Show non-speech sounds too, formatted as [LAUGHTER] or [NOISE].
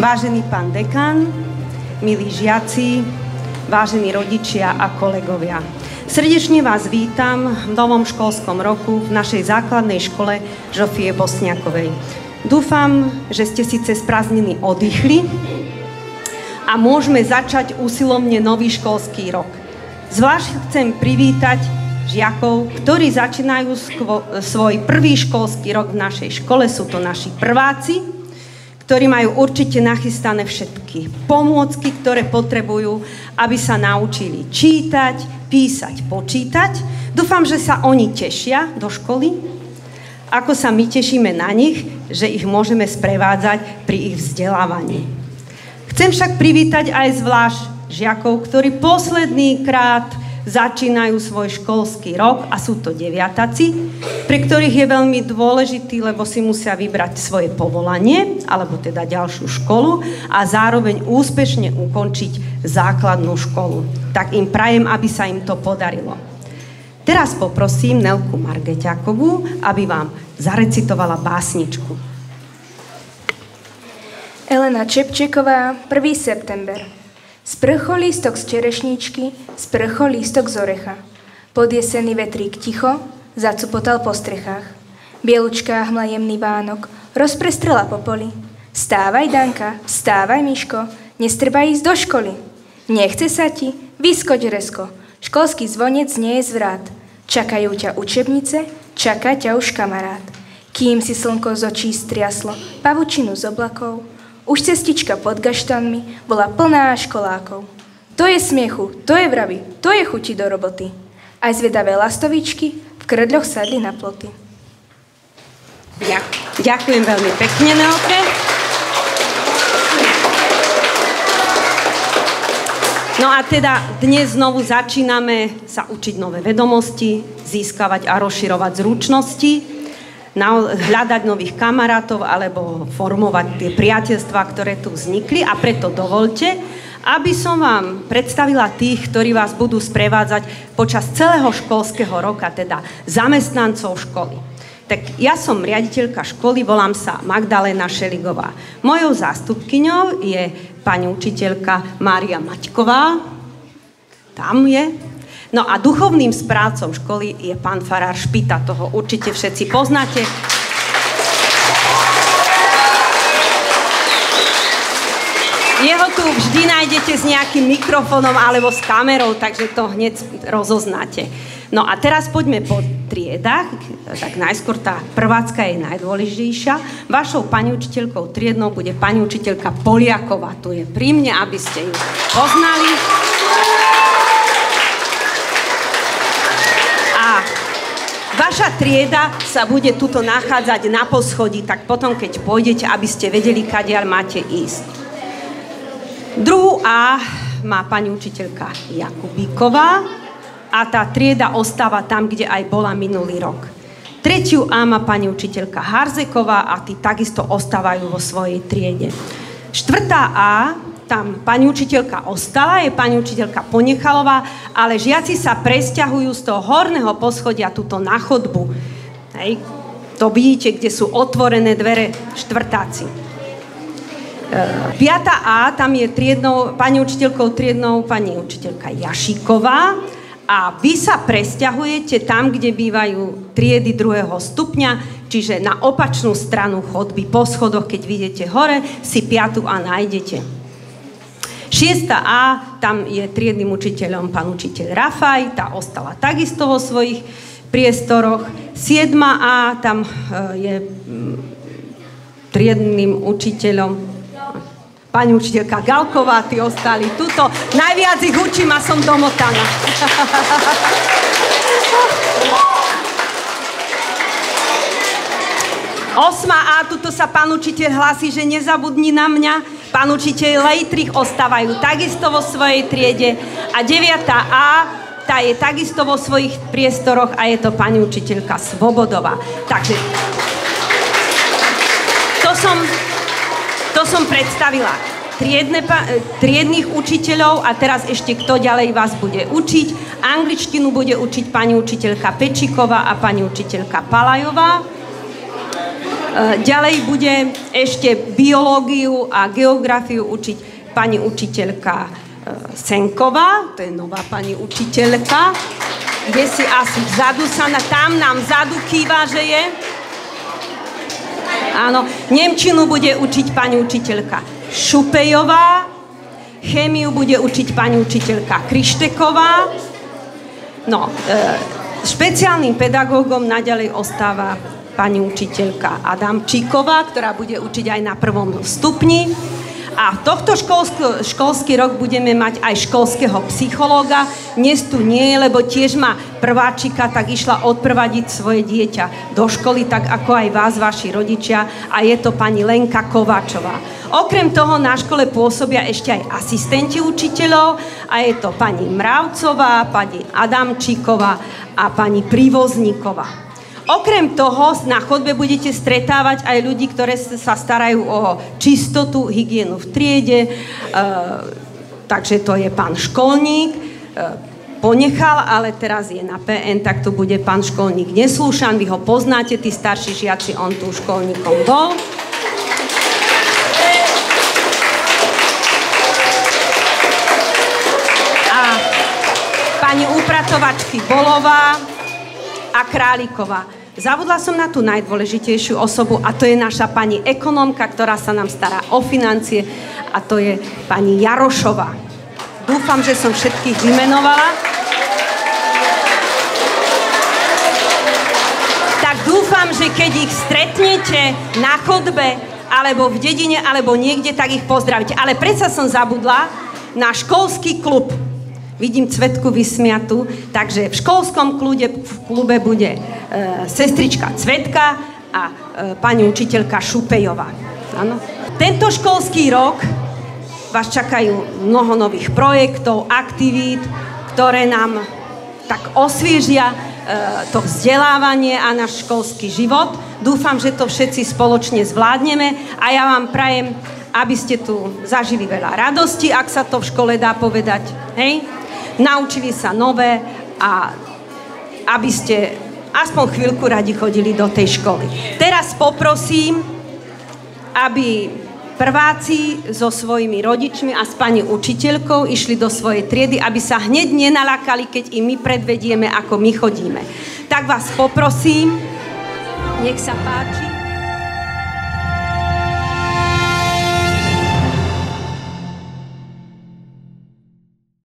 Vážený pán dekan, milí žiaci, vážení rodičia a kolegovia. Srdečne vás vítam v novom školskom roku v našej základnej škole Žofie Bosniakovej. Dúfam, že ste si cez prázdniny oddychli a môžeme začať úsilomne nový školský rok. Zvlášť chcem privítať žiakov, ktorí začínajú svoj prvý školský rok v našej škole. Sú to naši prváci, ktorí majú určite nachystané všetky pomôcky, ktoré potrebujú, aby sa naučili čítať, písať, počítať. Dúfam, že sa oni tešia do školy, ako sa my tešíme na nich, že ich môžeme sprevádzať pri ich vzdelávaní. Chcem však privítať aj zvlášť žiakov, ktorí posledný krát začínajú svoj školský rok a sú to deviataci, pre ktorých je veľmi dôležitý, lebo si musia vybrať svoje povolanie, alebo teda ďalšiu školu a zároveň úspešne ukončiť základnú školu. Tak im prajem, aby sa im to podarilo. Teraz poprosím Nelku Margeťakovú, aby vám zarecitovala básničku. Elena Čepčeková, 1. september. Sprchol lístok z čerešničky, sprchol lístok z orecha. Podjesený vetrík ticho, zacupotal po strechách. Bielučká hmla jemný vánok, rozprestrela po poli. Stávaj, Danka, stávaj, Miško, nestrba ísť do školy. Nechce sa ti? Vyskoč resko. Školský zvonec nie je zvrat. Čakajú ťa učebnice, čaká ťa už kamarát. Kým si slnko z očí striaslo, pavučinu z oblakov, už cestička pod gaštanmi bola plná školákov. To je smiechu, to je vraví, to je chuti do roboty. Aj zvedavé lastovičky v krdľoch sadli na ploty. Ďakujem veľmi pekne, Neoke. No a teda dnes znovu začíname sa učiť nové vedomosti, získavať a rozširovať zručnosti hľadať nových kamarátov alebo formovať tie priateľstvá, ktoré tu vznikli a preto dovolte, aby som vám predstavila tých, ktorí vás budú sprevádzať počas celého školského roka, teda zamestnancov školy. Tak ja som riaditeľka školy, volám sa Magdalena Šeligová. Mojou zástupkyňou je pani učiteľka Mária Maťková. Tam je. No a duchovným správcom školy je pán Farár Špita, toho určite všetci poznáte. Jeho tu vždy nájdete s nejakým mikrofónom alebo s kamerou, takže to hneď rozoznáte. No a teraz poďme po triedach. Tak najskôr tá prvácka je najdôležitejšia. Vašou pani učiteľkou triednou bude pani učiteľka Poliaková. Tu je pri mne, aby ste ju poznali. Vaša trieda sa bude tuto nachádzať na poschodí, tak potom, keď pôjdete, aby ste vedeli, kadiaľ máte ísť. Druhú A má pani učiteľka Jakubíková a tá trieda ostáva tam, kde aj bola minulý rok. Tretiu A má pani učiteľka Harzeková a tí takisto ostávajú vo svojej triede. Štvrtá A tam pani učiteľka ostala, je pani učiteľka Ponechalová, ale žiaci sa presťahujú z toho horného poschodia tuto na chodbu. Hej. To vidíte, kde sú otvorené dvere štvrtáci. E, piata A, tam je triednou, pani učiteľkou triednou pani učiteľka Jašiková a vy sa presťahujete tam, kde bývajú triedy druhého stupňa, čiže na opačnú stranu chodby po schodoch, keď vidíte hore, si piatu A nájdete. 6. A, tam je triednym učiteľom pán učiteľ Rafaj, tá ostala takisto vo svojich priestoroch. 7. A, tam e, je mm, triedným učiteľom pani učiteľka Galková, tí ostali tuto. Najviac ich učím a som domotaná. [LAUGHS] Osma A, tuto sa pán učiteľ hlási, že nezabudni na mňa. Pán učiteľ Lejtrich ostávajú takisto vo svojej triede a 9. A tá je takisto vo svojich priestoroch a je to pani učiteľka Svobodová. Takže to som, to som predstavila triedne, triedných učiteľov a teraz ešte kto ďalej vás bude učiť. Angličtinu bude učiť pani učiteľka Pečiková a pani učiteľka Palajová. Ďalej bude ešte biológiu a geografiu učiť pani učiteľka e, Senková, to je nová pani učiteľka, kde si asi vzadu sa na, tam nám vzadu kýva, že je. Áno, Nemčinu bude učiť pani učiteľka Šupejová, chémiu bude učiť pani učiteľka Krišteková. No, e, špeciálnym pedagógom naďalej ostáva pani učiteľka Adamčíková, ktorá bude učiť aj na prvom stupni. A tohto školský, školský rok budeme mať aj školského psychológa. Dnes tu nie lebo tiež má prváčika, tak išla odprvadiť svoje dieťa do školy, tak ako aj vás, vaši rodičia. A je to pani Lenka Kováčová. Okrem toho na škole pôsobia ešte aj asistenti učiteľov a je to pani Mravcová, pani Adamčíková a pani Privozníková. Okrem toho na chodbe budete stretávať aj ľudí, ktoré sa starajú o čistotu, hygienu v triede. E, takže to je pán školník. E, ponechal, ale teraz je na PN, tak tu bude pán školník Neslúšan. Vy ho poznáte, tí starší žiaci, on tu školníkom bol. A pani upratovačky Bolová a Králiková. Zabudla som na tú najdôležitejšiu osobu a to je naša pani ekonomka, ktorá sa nám stará o financie a to je pani Jarošová. Dúfam, že som všetkých vymenovala. Tak dúfam, že keď ich stretnete na chodbe alebo v dedine, alebo niekde, tak ich pozdravíte. Ale predsa som zabudla na školský klub. Vidím Cvetku vysmiatu, takže v školskom klude, v klube bude e, sestrička Cvetka a e, pani učiteľka Šupejová. Ano. Tento školský rok vás čakajú mnoho nových projektov, aktivít, ktoré nám tak osviežia e, to vzdelávanie a náš školský život. Dúfam, že to všetci spoločne zvládneme a ja vám prajem, aby ste tu zažili veľa radosti, ak sa to v škole dá povedať. Hej? Naučili sa nové a aby ste aspoň chvíľku radi chodili do tej školy. Teraz poprosím, aby prváci so svojimi rodičmi a s pani učiteľkou išli do svojej triedy, aby sa hneď nenalakali, keď im my predvedieme, ako my chodíme. Tak vás poprosím, nech sa páči.